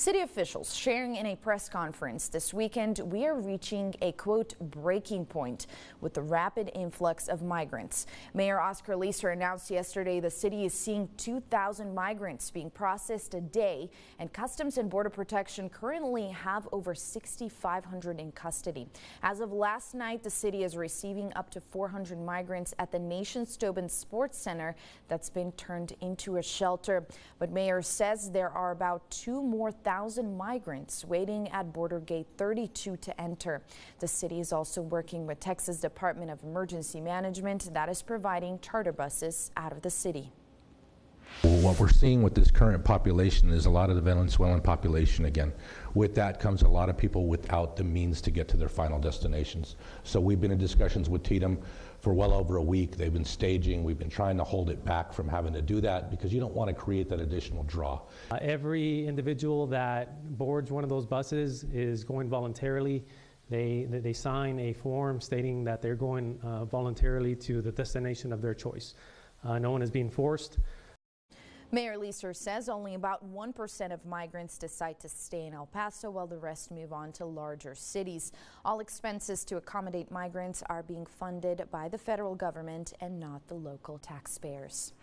City officials sharing in a press conference this weekend, we are reaching a quote breaking point with the rapid influx of migrants. Mayor Oscar Leeser announced yesterday the city is seeing 2,000 migrants being processed a day and Customs and Border Protection currently have over 6,500 in custody. As of last night, the city is receiving up to 400 migrants at the Nations Tobin Sports Center that's been turned into a shelter. But Mayor says there are about two more thousand migrants waiting at border gate 32 to enter. The city is also working with Texas Department of Emergency Management that is providing charter buses out of the city. What we're seeing with this current population is a lot of the Venezuelan population again. With that comes a lot of people without the means to get to their final destinations. So we've been in discussions with TDEM for well over a week. They've been staging. We've been trying to hold it back from having to do that because you don't want to create that additional draw. Uh, every individual that boards one of those buses is going voluntarily. They, they sign a form stating that they're going uh, voluntarily to the destination of their choice. Uh, no one is being forced. Mayor Leeser says only about 1% of migrants decide to stay in El Paso while the rest move on to larger cities. All expenses to accommodate migrants are being funded by the federal government and not the local taxpayers.